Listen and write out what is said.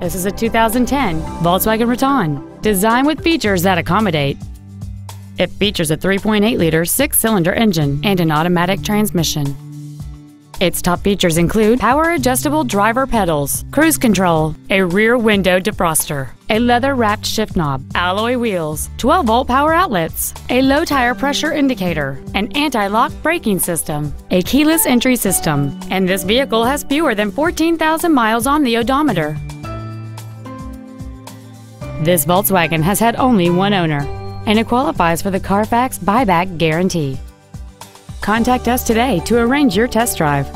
This is a 2010 Volkswagen Routan, designed with features that accommodate. It features a 3.8-liter six-cylinder engine and an automatic transmission. Its top features include power adjustable driver pedals, cruise control, a rear window defroster, a leather wrapped shift knob, alloy wheels, 12 volt power outlets, a low tire pressure indicator, an anti lock braking system, a keyless entry system, and this vehicle has fewer than 14,000 miles on the odometer. This Volkswagen has had only one owner, and it qualifies for the Carfax buyback guarantee. Contact us today to arrange your test drive.